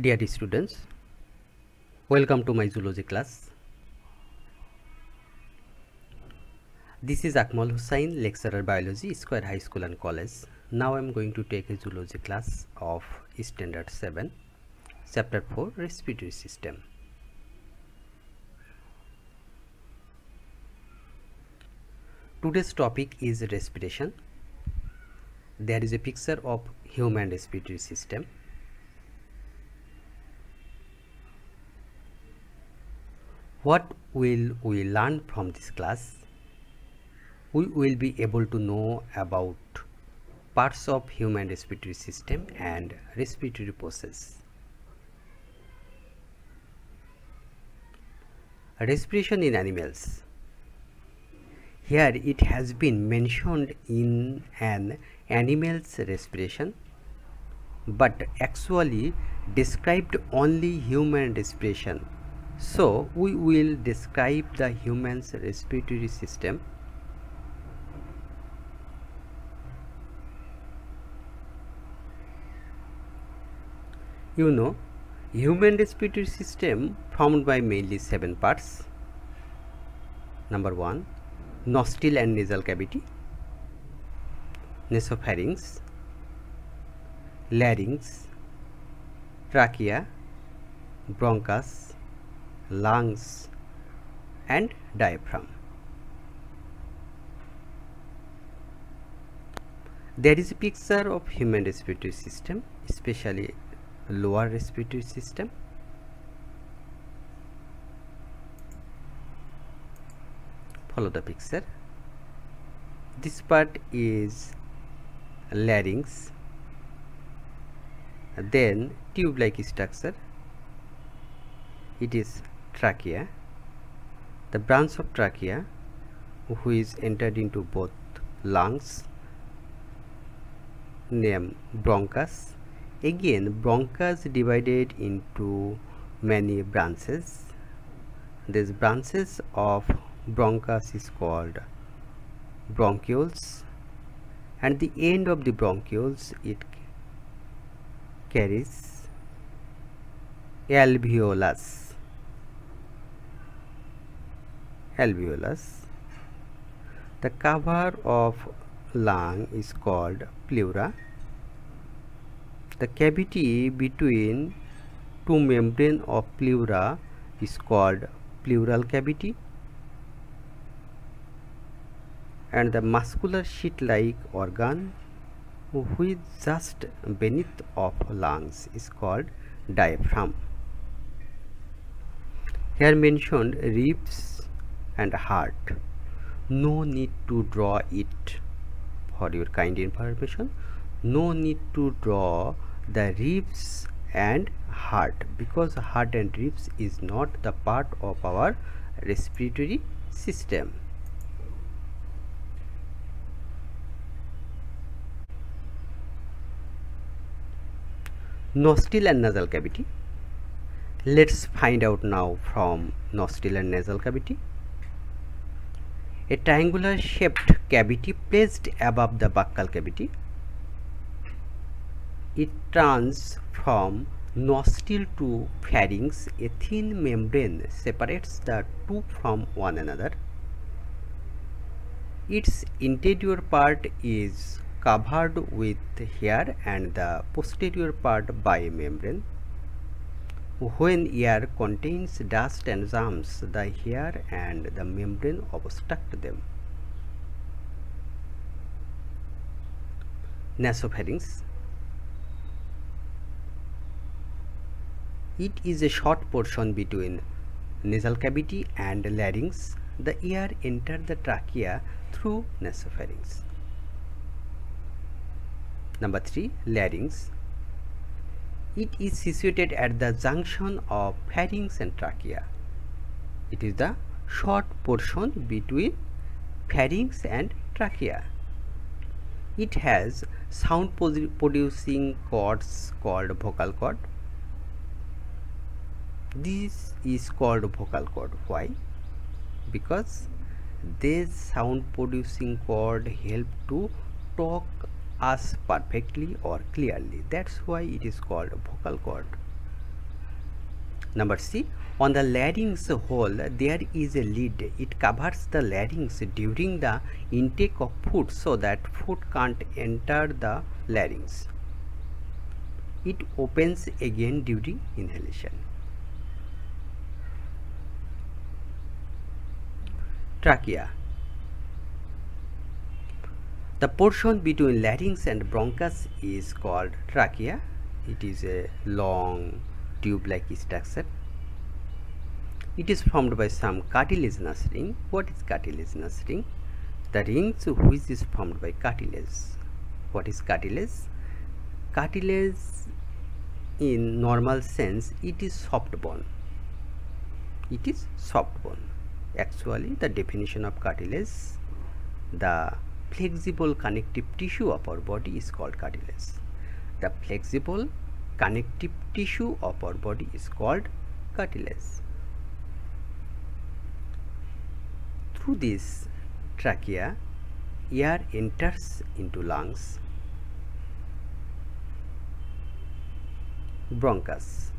Dear students, welcome to my zoology class. This is Akmol Hussain, lecturer biology, Square High School and College. Now I am going to take a zoology class of standard 7, chapter 4, respiratory system. Today's topic is respiration. There is a picture of human respiratory system. What will we learn from this class? We will be able to know about parts of human respiratory system and respiratory process. Respiration in animals. Here it has been mentioned in an animal's respiration but actually described only human respiration. So we will describe the human's respiratory system. You know human respiratory system formed by mainly seven parts. Number one nostril and nasal cavity. Nasopharynx. Larynx. Trachea. Bronchus lungs and diaphragm. There is a picture of human respiratory system especially lower respiratory system. Follow the picture. This part is larynx then tube like structure. It is trachea the branch of trachea who is entered into both lungs named bronchus. Again bronchus divided into many branches. These branches of bronchus is called bronchioles and the end of the bronchioles it carries alveolus alveolus. The cover of lung is called pleura. The cavity between two membrane of pleura is called pleural cavity. And the muscular sheet like organ which just beneath of lungs is called diaphragm. Here mentioned ribs and heart. No need to draw it for your kind information. No need to draw the ribs and heart because heart and ribs is not the part of our respiratory system. Nostril and nasal cavity. Let's find out now from nostril and nasal cavity a triangular shaped cavity placed above the buccal cavity. It turns from nostril to pharynx. A thin membrane separates the two from one another. Its interior part is covered with hair and the posterior part by a membrane. When air contains dust and germs, the hair and the membrane obstruct them. Nasopharynx It is a short portion between nasal cavity and larynx. The air enters the trachea through nasopharynx. Number 3. Larynx. It is situated at the junction of pharynx and trachea. It is the short portion between pharynx and trachea. It has sound producing cords called vocal cord. This is called vocal cord. Why? Because this sound producing cord help to talk us perfectly or clearly. That's why it is called vocal cord. Number c on the larynx hole there is a lid. It covers the larynx during the intake of food so that food can't enter the larynx. It opens again during inhalation. Trachea the portion between larynx and bronchus is called trachea. It is a long tube-like structure. It is formed by some cartilaginous ring. What is cartilaginous ring? The rings which is formed by cartilage. What is cartilage? Cartilage in normal sense it is soft bone. It is soft bone. Actually the definition of cartilage the flexible connective tissue of our body is called cartilage. The flexible connective tissue of our body is called cartilage. Through this trachea, air enters into lungs. Bronchus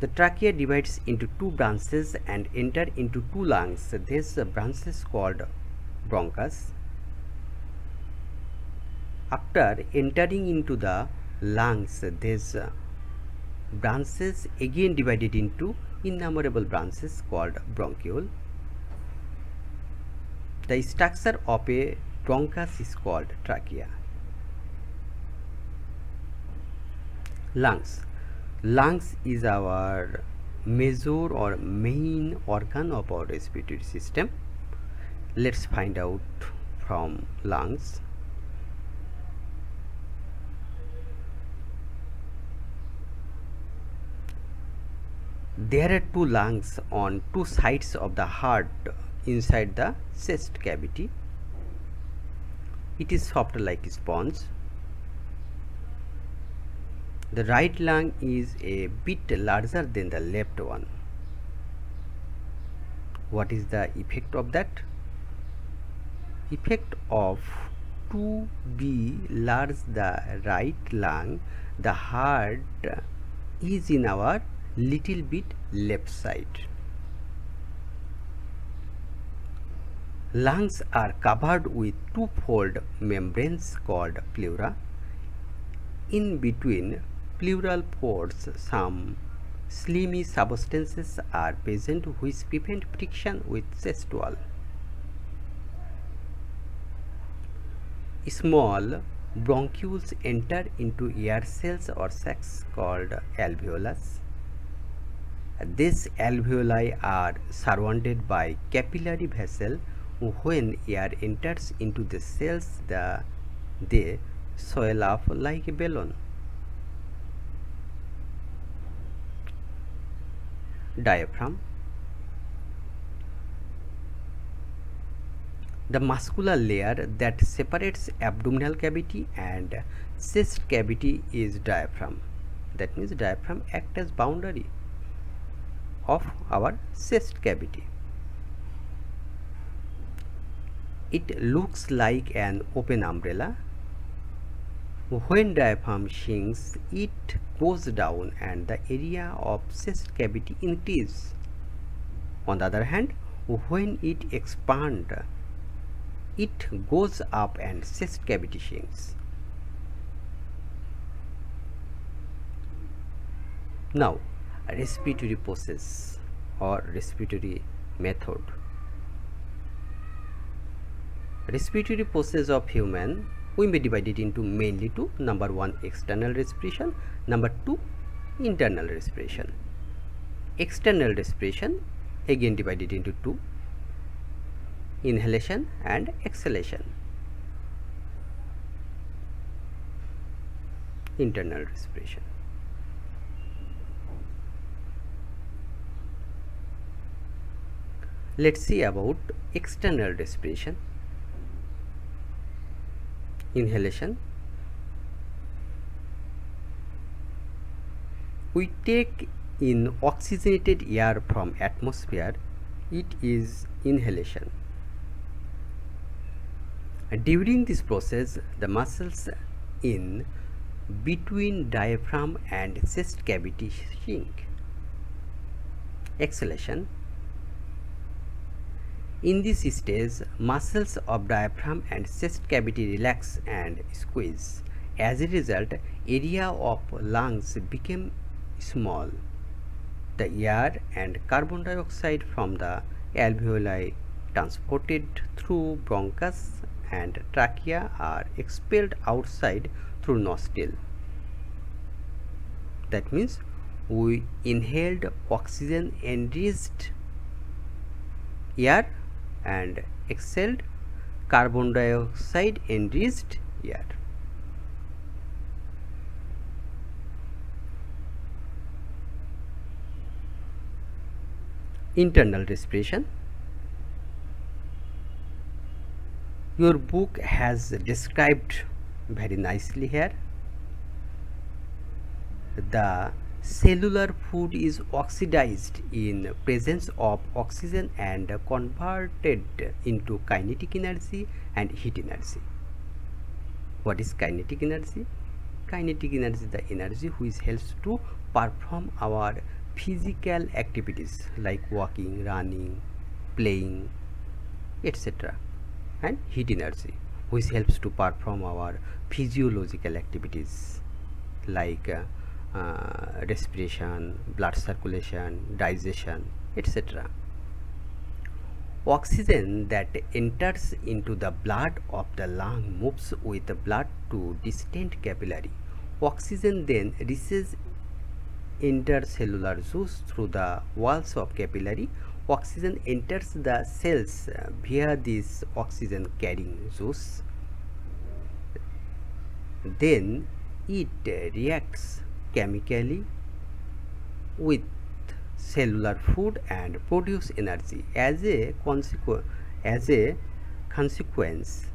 The trachea divides into two branches and enter into two lungs. These branches called bronchus. After entering into the lungs, these branches again divided into innumerable branches called bronchiole. The structure of a bronchus is called trachea. Lungs lungs is our major or main organ of our respiratory system. Let's find out from lungs. There are two lungs on two sides of the heart inside the chest cavity. It is soft like sponge the right lung is a bit larger than the left one. What is the effect of that? Effect of to be large the right lung, the heart is in our little bit left side. Lungs are covered with two-fold membranes called pleura. In between pleural pores some slimy substances are present which prevent friction with chest wall. Small bronchioles enter into air cells or sacs called alveolus. These alveoli are surrounded by capillary vessel. When air enters into the cells, the, they swell up like a balloon. Diaphragm. The muscular layer that separates abdominal cavity and chest cavity is diaphragm. That means diaphragm act as boundary of our chest cavity. It looks like an open umbrella when diaphragm shrinks, it goes down and the area of chest cavity increases. On the other hand, when it expands, it goes up and chest cavity shrinks. Now, respiratory process or respiratory method. Respiratory process of human we may divide it into mainly two. Number one external respiration. Number two internal respiration. External respiration again divided into two. Inhalation and exhalation. Internal respiration. Let's see about external respiration inhalation. We take in oxygenated air from atmosphere. It is inhalation. During this process the muscles in between diaphragm and chest cavity shrink. Exhalation in this stage, muscles of diaphragm and chest cavity relax and squeeze. As a result, area of lungs became small. The air and carbon dioxide from the alveoli transported through bronchus and trachea are expelled outside through nostril. That means we inhaled oxygen enriched air and exhaled carbon dioxide enriched air. Internal respiration Your book has described very nicely here the cellular food is oxidized in presence of oxygen and converted into kinetic energy and heat energy. What is kinetic energy? Kinetic energy the energy which helps to perform our physical activities like walking running playing etc and heat energy which helps to perform our physiological activities like uh, uh, respiration, blood circulation, digestion, etc. Oxygen that enters into the blood of the lung moves with the blood to distant capillary. Oxygen then reaches intercellular juice through the walls of capillary. Oxygen enters the cells uh, via this oxygen carrying juice. Then it reacts chemically with cellular food and produce energy as a consequence as a consequence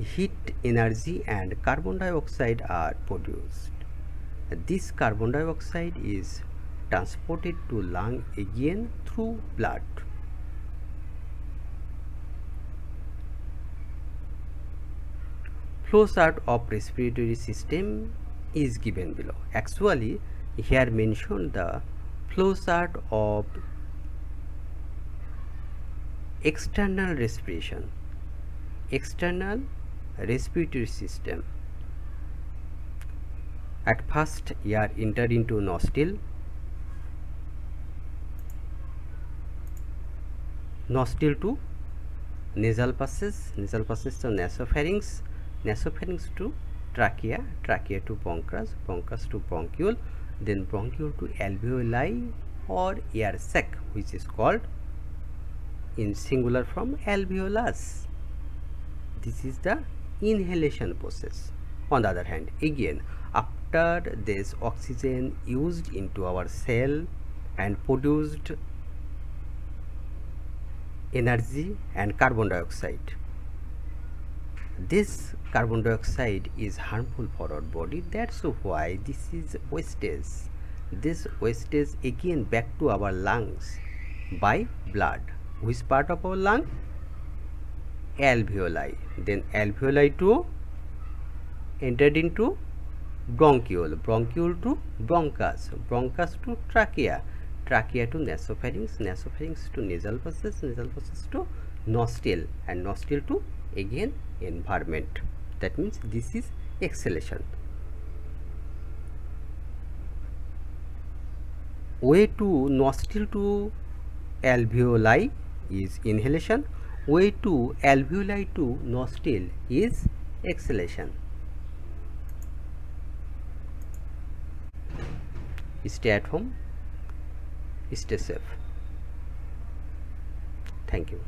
heat energy and carbon dioxide are produced. This carbon dioxide is transported to lung again through blood. Flow chart of respiratory system is given below. Actually here mentioned the flow chart of external respiration external respiratory system. At first air enter into nostril. Nostril to nasal passage nasal passage to nasopharynx nasopharynx to trachea, trachea to bronchus, bronchus to bronchiole, then bronchiole to alveoli or air sac which is called in singular form alveolus. This is the inhalation process. On the other hand, again after this oxygen used into our cell and produced energy and carbon dioxide this carbon dioxide is harmful for our body. That's why this is wastage. This wastage again back to our lungs by blood. Which part of our lung? Alveoli. Then alveoli to entered into bronchiole. Bronchiole to bronchus. Bronchus to trachea. Trachea to nasopharynx. Nasopharynx to nasal passages nasal passages to nostril. And nostril to again environment. That means this is exhalation way to nostril to alveoli is inhalation. Way to alveoli to nostril is exhalation stay at home. Stay safe. Thank you